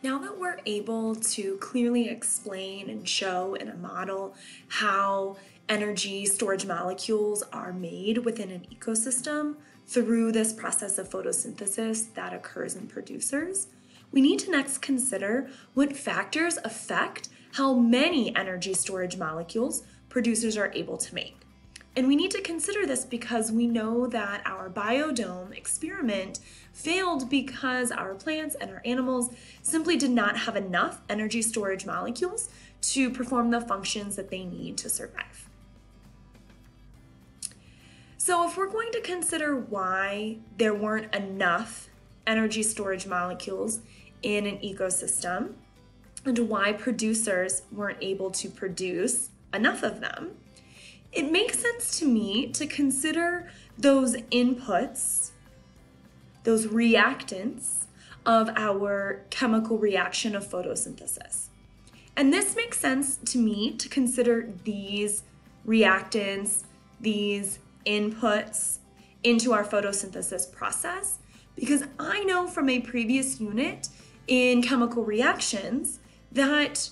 Now that we're able to clearly explain and show in a model how energy storage molecules are made within an ecosystem through this process of photosynthesis that occurs in producers, we need to next consider what factors affect how many energy storage molecules producers are able to make. And we need to consider this because we know that our biodome experiment failed because our plants and our animals simply did not have enough energy storage molecules to perform the functions that they need to survive. So if we're going to consider why there weren't enough energy storage molecules in an ecosystem and why producers weren't able to produce enough of them, it makes sense to me to consider those inputs, those reactants of our chemical reaction of photosynthesis. And this makes sense to me to consider these reactants, these inputs into our photosynthesis process because I know from a previous unit in chemical reactions that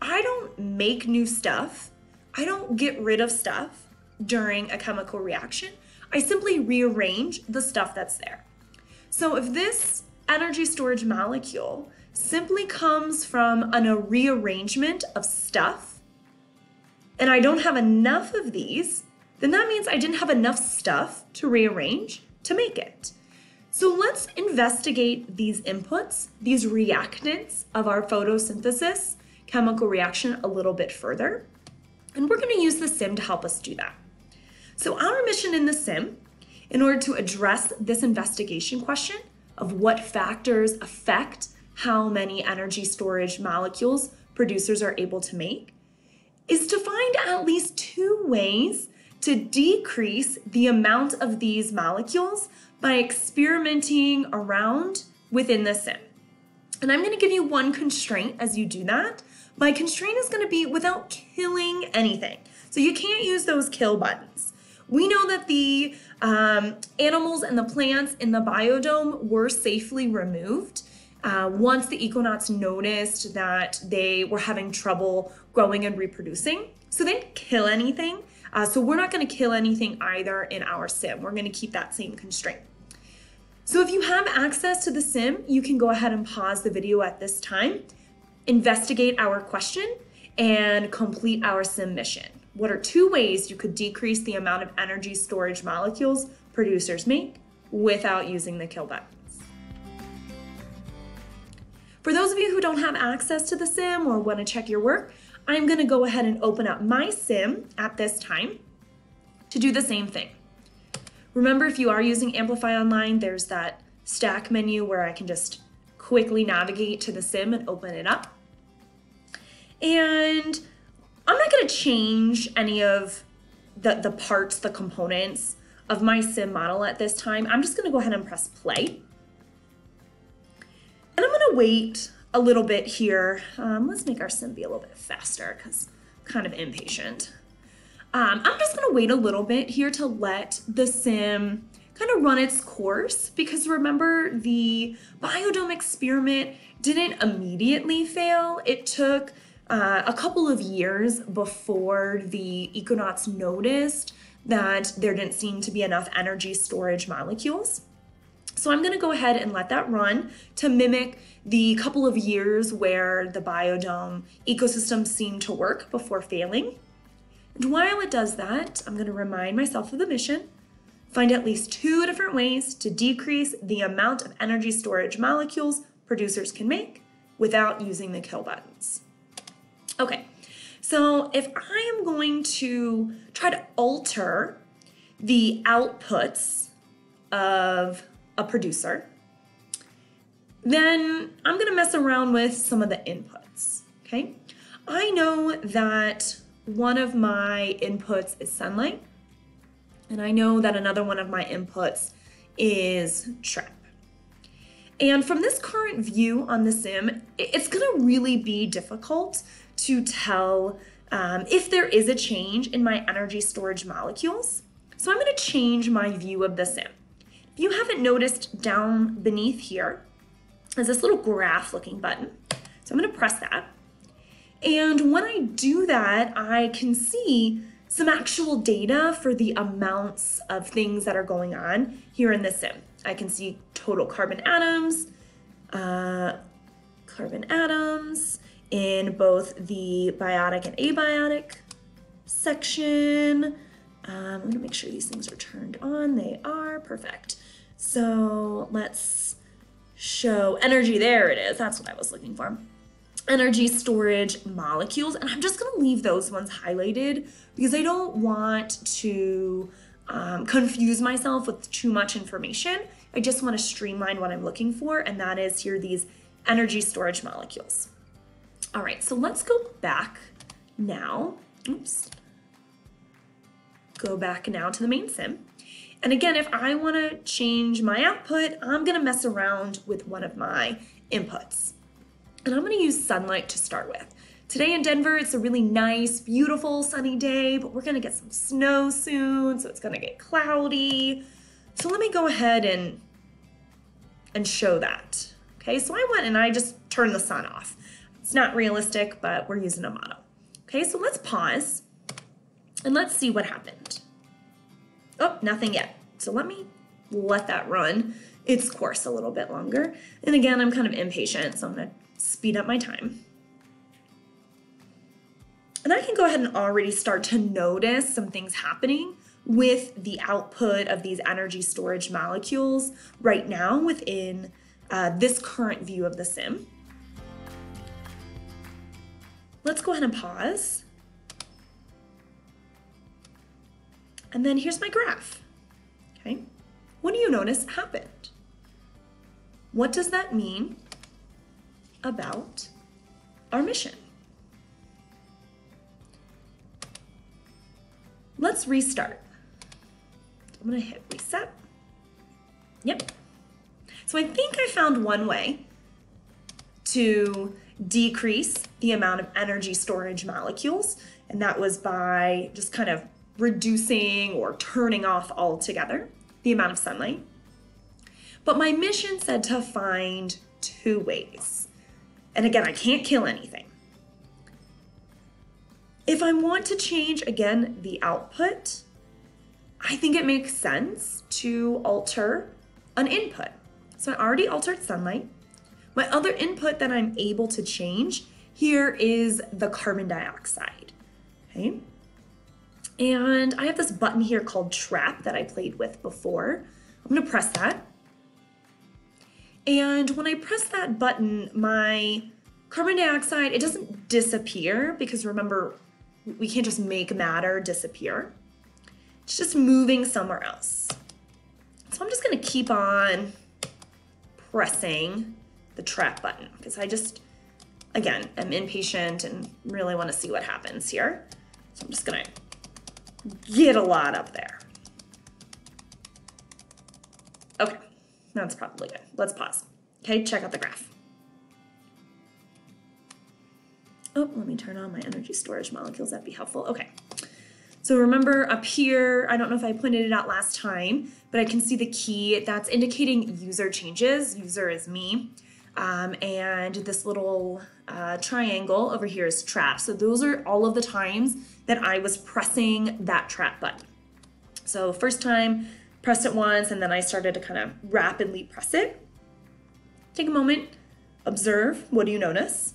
I don't make new stuff I don't get rid of stuff during a chemical reaction. I simply rearrange the stuff that's there. So if this energy storage molecule simply comes from an, a rearrangement of stuff, and I don't have enough of these, then that means I didn't have enough stuff to rearrange to make it. So let's investigate these inputs, these reactants of our photosynthesis chemical reaction a little bit further. And we're gonna use the sim to help us do that. So our mission in the sim, in order to address this investigation question of what factors affect how many energy storage molecules producers are able to make, is to find at least two ways to decrease the amount of these molecules by experimenting around within the sim. And I'm gonna give you one constraint as you do that, my constraint is gonna be without killing anything. So you can't use those kill buttons. We know that the um, animals and the plants in the biodome were safely removed uh, once the econauts noticed that they were having trouble growing and reproducing. So they didn't kill anything. Uh, so we're not gonna kill anything either in our sim. We're gonna keep that same constraint. So if you have access to the sim, you can go ahead and pause the video at this time investigate our question and complete our submission. What are two ways you could decrease the amount of energy storage molecules producers make without using the kill buttons? For those of you who don't have access to the sim or want to check your work, I'm going to go ahead and open up my sim at this time to do the same thing. Remember, if you are using Amplify Online, there's that stack menu where I can just quickly navigate to the sim and open it up. And I'm not gonna change any of the, the parts, the components of my sim model at this time. I'm just gonna go ahead and press play. And I'm gonna wait a little bit here. Um, let's make our sim be a little bit faster because I'm kind of impatient. Um, I'm just gonna wait a little bit here to let the sim kind of run its course because remember the biodome experiment didn't immediately fail. It took uh, a couple of years before the econauts noticed that there didn't seem to be enough energy storage molecules. So I'm gonna go ahead and let that run to mimic the couple of years where the biodome ecosystem seemed to work before failing. And while it does that, I'm gonna remind myself of the mission Find at least two different ways to decrease the amount of energy storage molecules producers can make without using the kill buttons. Okay, so if I am going to try to alter the outputs of a producer, then I'm gonna mess around with some of the inputs, okay? I know that one of my inputs is sunlight, and I know that another one of my inputs is trap. And from this current view on the sim, it's gonna really be difficult to tell um, if there is a change in my energy storage molecules. So I'm gonna change my view of the sim. If you haven't noticed down beneath here is this little graph looking button. So I'm gonna press that. And when I do that, I can see some actual data for the amounts of things that are going on here in the sim. I can see total carbon atoms, uh, carbon atoms in both the biotic and abiotic section. Um, I'm gonna make sure these things are turned on. They are, perfect. So let's show energy, there it is, that's what I was looking for. Energy storage molecules, and I'm just gonna leave those ones highlighted because I don't want to um, confuse myself with too much information. I just wanna streamline what I'm looking for, and that is here these energy storage molecules. All right, so let's go back now. Oops. Go back now to the main sim. And again, if I wanna change my output, I'm gonna mess around with one of my inputs. And I'm gonna use sunlight to start with. Today in Denver, it's a really nice, beautiful sunny day, but we're gonna get some snow soon, so it's gonna get cloudy. So let me go ahead and, and show that. Okay, so I went and I just turned the sun off. It's not realistic, but we're using a model. Okay, so let's pause and let's see what happened. Oh, nothing yet. So let me let that run its course a little bit longer. And again, I'm kind of impatient, so I'm gonna speed up my time. And I can go ahead and already start to notice some things happening with the output of these energy storage molecules right now within uh, this current view of the sim. Let's go ahead and pause. And then here's my graph, okay? What do you notice happened? What does that mean about our mission? Let's restart. I'm gonna hit reset. Yep, so I think I found one way to decrease the amount of energy storage molecules, and that was by just kind of reducing or turning off altogether the amount of sunlight. But my mission said to find two ways. And again, I can't kill anything. If I want to change, again, the output, I think it makes sense to alter an input. So I already altered sunlight. My other input that I'm able to change here is the carbon dioxide, okay? And I have this button here called trap that I played with before. I'm gonna press that. And when I press that button, my carbon dioxide, it doesn't disappear because remember, we can't just make matter disappear. It's just moving somewhere else. So I'm just gonna keep on pressing the trap button because I just, again, am impatient and really want to see what happens here. So I'm just gonna get a lot up there. Okay, that's probably good. Let's pause. Okay, check out the graph. Oh, let me turn on my energy storage molecules. That'd be helpful. Okay. So remember up here, I don't know if I pointed it out last time, but I can see the key that's indicating user changes. User is me. Um, and this little uh, triangle over here is trap. So those are all of the times that I was pressing that trap button. So first time, pressed it once, and then I started to kind of rapidly press it. Take a moment, observe, what do you notice?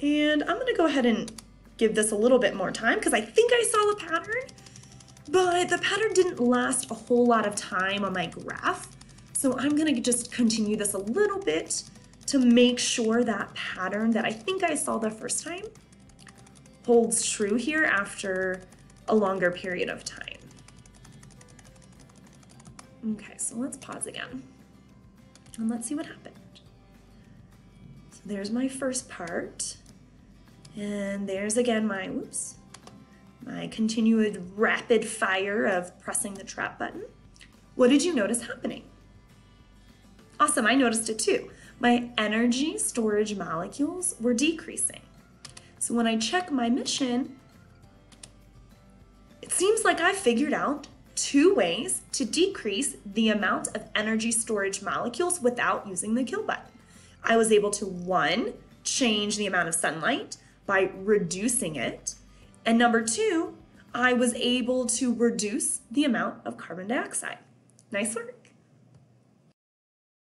And I'm gonna go ahead and give this a little bit more time because I think I saw the pattern, but the pattern didn't last a whole lot of time on my graph. So I'm gonna just continue this a little bit to make sure that pattern that I think I saw the first time holds true here after a longer period of time. Okay, so let's pause again and let's see what happened. So there's my first part. And there's again my, whoops, my continued rapid fire of pressing the trap button. What did you notice happening? Awesome, I noticed it too. My energy storage molecules were decreasing. So when I check my mission, it seems like I figured out two ways to decrease the amount of energy storage molecules without using the kill button. I was able to one, change the amount of sunlight by reducing it. And number two, I was able to reduce the amount of carbon dioxide. Nice work.